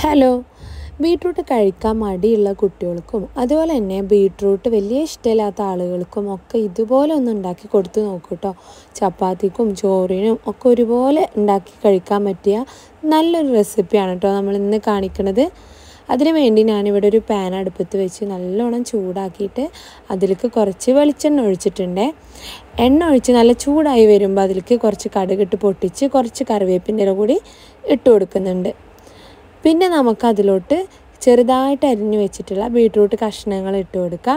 Hello beetroot കഴിക്കാൻ മടിയുള്ള കുട്ടികൾക്കും അതുപോലെ തന്നെ ബീട്രൂട്ട് വലിയ ഇഷ്ടമില്ലാത്ത ആളുകൾക്കും ഒക്കെ ഇതുപോലെ ഒന്ന് ഉണ്ടാക്കി കൊടുത്ത് നോക്കൂ കേട്ടോ ചപ്പാത്തിക്കും ചോറിനും ഒക്കെ ഒരുപോലെ ഉണ്ടാക്കി കഴിക്കാൻ പറ്റിയ നല്ലൊരു റെസിപ്പിയാണ് കേട്ടോ നമ്മൾ ഇന്ന് കാണിക്കുന്നത് അതിനു വേണ്ടി ഞാനിവിടെ ഒരു പാൻ അടുപ്പത്ത് വെച്ച് നല്ലോണം ചൂടാക്കിയിട്ട് അതിലേക്ക് കുറച്ച് വെളിച്ചെണ്ണ ഒഴിച്ചിട്ടുണ്ട്. എണ്ണ ഒഴിച്ച് നല്ല ചൂടായി വരുമ്പോൾ അതിലേക്ക് കുറച്ച് കടുകിട്ട് പൊട്ടിച്ച് കുറച്ച് കറിവേപ്പിന്റെ കൂടി ഇട്ട് കൊടുക്കുന്നുണ്ട്. പിന്നെ നമുക്കതിലോട്ട് ചെറുതായിട്ട് അരിഞ്ഞു വെച്ചിട്ടുള്ള ബീട്രൂട്ട് കഷ്ണങ്ങൾ ഇട്ട് കൊടുക്കുക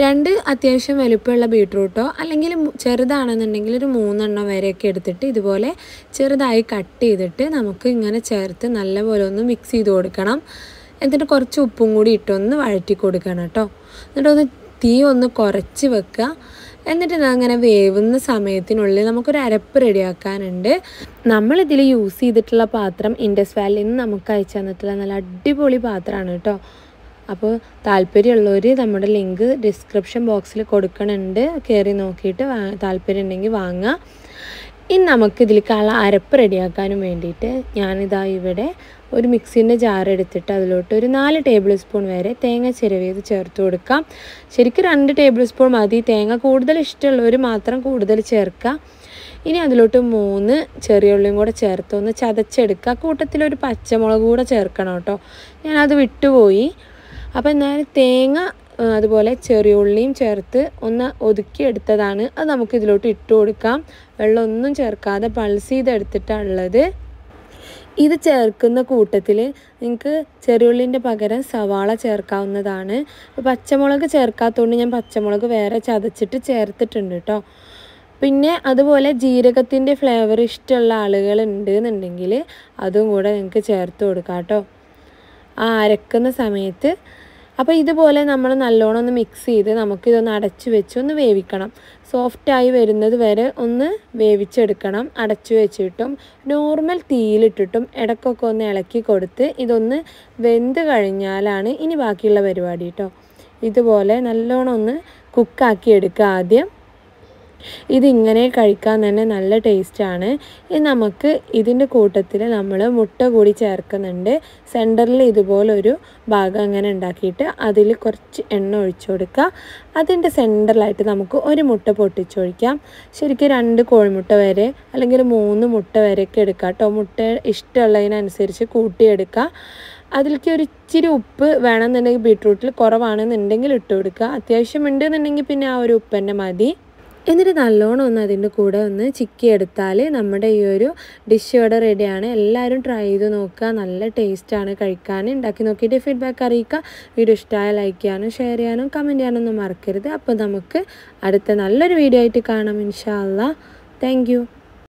രണ്ട് അത്യാവശ്യം വലുപ്പമുള്ള ബീട്രൂട്ടോ അല്ലെങ്കിൽ ചെറുതാണെന്നുണ്ടെങ്കിൽ ഒരു മൂന്നെണ്ണം വരെയൊക്കെ എടുത്തിട്ട് ഇതുപോലെ ചെറുതായി കട്ട് ചെയ്തിട്ട് നമുക്ക് ഇങ്ങനെ ചേർത്ത് നല്ലപോലെ ഒന്ന് മിക്സ് ചെയ്ത് കൊടുക്കണം. എന്നിട്ട് കുറച്ച് ഉപ്പും കൂടി ഇട്ടൊന്ന് വഴറ്റി കൊടുക്കണം കേട്ടോ. എന്നിട്ടൊന്ന് തീ ഒന്ന് കുറച്ച് വെക്കുക. എന്നിട്ട് അങ്ങനെ വേവുന്ന സമയത്തിനുള്ളിൽ നമുക്കൊരു അരപ്പ് റെഡിയാക്കാനുണ്ട്. നമ്മളിതിൽ യൂസ് ചെയ്തിട്ടുള്ള പാത്രം ഇൻഡസ് വാലിൽ നിന്ന് നമുക്ക് അയച്ചു തന്നിട്ടുള്ള നല്ല അടിപൊളി പാത്രമാണ് കേട്ടോ. അപ്പോൾ താല്പര്യമുള്ളവർ നമ്മുടെ ലിങ്ക് ഡിസ്ക്രിപ്ഷൻ ബോക്സിൽ കൊടുക്കണുണ്ട്. കയറി നോക്കിയിട്ട് താല്പര്യം ഉണ്ടെങ്കിൽ വാങ്ങുക ഇനി നമുക്ക് ഇതിലേക്കുള്ള അരപ്പ് റെഡിയാക്കാനും വേണ്ടിയിട്ട് ഞാനിതാ ഇവിടെ ഒരു മിക്സിന്റെ ജാർ എടുത്തിട്ട് അതിലോട്ട് ഒരു നാല് ടേബിൾ സ്പൂൺ വരെ തേങ്ങ ചിരവിയത് ചേർത്ത് കൊടുക്കാം. ശരിക്കും രണ്ട് ടേബിൾ സ്പൂൺ മതി. തേങ്ങ കൂടുതൽ ഇഷ്ടമുള്ളവർ മാത്രം കൂടുതൽ ചേർക്കുക. ഇനി അതിലോട്ട് മൂന്ന് ചെറിയ ഉള്ളിയും കൂടെ ചേർത്ത് ഒന്ന് ചതച്ചെടുക്കുക. കൂട്ടത്തിലൊരു പച്ചമുളക് കൂടെ ചേർക്കണം കേട്ടോ. ഞാനത് വിട്ടുപോയി. അപ്പോൾ എന്നാൽ തേങ്ങ അതുപോലെ ചെറിയ ഉള്ളിയും ചേർത്ത് ഒന്ന് ഒതുക്കിയെടുത്തതാണ്. അത് നമുക്ക് ഇതിലോട്ട് ഇട്ട് കൊടുക്കാം. വെള്ളമൊന്നും ചേർക്കാതെ പൾസ് ചെയ്തെടുത്തിട്ടുള്ളത് ഇത് ചേർക്കുന്ന കൂട്ടത്തിൽ നിങ്ങൾക്ക് ചെറിയുള്ളിന്റെ പകരം സവാള ചേർക്കാവുന്നതാണ്. പച്ചമുളക് ചേർക്കാത്തതുകൊണ്ട് ഞാൻ പച്ചമുളക് വേറെ ചതച്ചിട്ട് ചേർത്തിട്ടുണ്ട് കേട്ടോ പിന്നെ അതുപോലെ ജീരകത്തിന്റെ ഫ്ലേവർ ഇഷ്ടമുള്ള ആളുകൾ ഉണ്ട് എന്നുണ്ടെങ്കിൽ അതും കൂടെ നിങ്ങൾക്ക് ചേർത്ത് കൊടുക്കാം കേട്ടോ ആ അരക്കുന്ന സമയത്ത് അപ്പോൾ ഇതുപോലെ നമ്മൾ നല്ലോണം ഒന്ന് മിക്സ് ചെയ്ത് നമുക്കിതൊന്ന് അടച്ചു വെച്ച് ഒന്ന് വേവിക്കണം. സോഫ്റ്റായി വരുന്നത് വരെ ഒന്ന് വേവിച്ചെടുക്കണം. അടച്ചു വെച്ചിട്ടും നോർമൽ തീയിലിട്ടിട്ടും ഇടയ്ക്കൊക്കെ ഒന്ന് ഇളക്കി കൊടുത്ത് ഇതൊന്ന് വെന്ത് കഴിഞ്ഞാലാണ് ഇനി ബാക്കിയുള്ള പരിപാടി കേട്ടോ ഇതുപോലെ നല്ലോണം ഒന്ന് കുക്കാക്കി എടുക്കുക ആദ്യം. ഇതിങ്ങനെ കഴിക്കാൻ തന്നെ നല്ല ടേസ്റ്റാണ്. നമുക്ക് ഇതിന്റെ കൂട്ടത്തിൽ നമ്മൾ മുട്ട കൂടി ചേർക്കുന്നുണ്ട്. സെന്ററിൽ ഇതുപോലൊരു ഭാഗം അങ്ങനെ ഉണ്ടാക്കിയിട്ട് അതിൽ കുറച്ച് എണ്ണ ഒഴിച്ചു കൊടുക്കുക. അതിന്റെ സെന്ററിലായിട്ട് നമുക്ക് ഒരു മുട്ട പൊട്ടിച്ചൊഴിക്കാം ശരിക്കും രണ്ട് കോഴിമുട്ട വരെ അല്ലെങ്കിൽ മൂന്ന് മുട്ട വരെയൊക്കെ എടുക്കാം കേട്ടോ. മുട്ട ഇഷ്ടമുള്ളതിനനുസരിച്ച് കൂട്ടിയെടുക്കുക. അതിലേക്ക് ഒരു ഇച്ചിരി ഉപ്പ് വേണമെന്നുണ്ടെങ്കിൽ ബീട്രൂട്ടിൽ കുറവാണെന്നുണ്ടെങ്കിൽ ഇട്ട് കൊടുക്കുക. അത്യാവശ്യം ഉണ്ടെന്നുണ്ടെങ്കിൽ പിന്നെ ആ ഒരു ഉപ്പ് തന്നെ മതി. എന്നിട്ട് നല്ലോണം ഒന്ന് അതിന്റെ കൂടെ ഒന്ന് ചിക്കി എടുത്താൽ നമ്മുടെ ഈ ഒരു ഡിഷ് ഇവിടെ റെഡിയാണ് എല്ലാവരും ട്രൈ ചെയ്ത് നോക്കുക. നല്ല ടേസ്റ്റാണ് കഴിക്കാൻ. ഉണ്ടാക്കി നോക്കിയിട്ട് ഫീഡ്ബാക്ക് അറിയിക്കുക. വീഡിയോ ഇഷ്ടമായ ലൈക്ക് ചെയ്യാനും ഷെയർ ചെയ്യാനും കമന്റ് ചെയ്യാനൊന്നും മറക്കരുത്. അപ്പോൾ നമുക്ക് അടുത്ത നല്ലൊരു വീഡിയോ ആയിട്ട് കാണാം. ഇൻഷാ താങ്ക്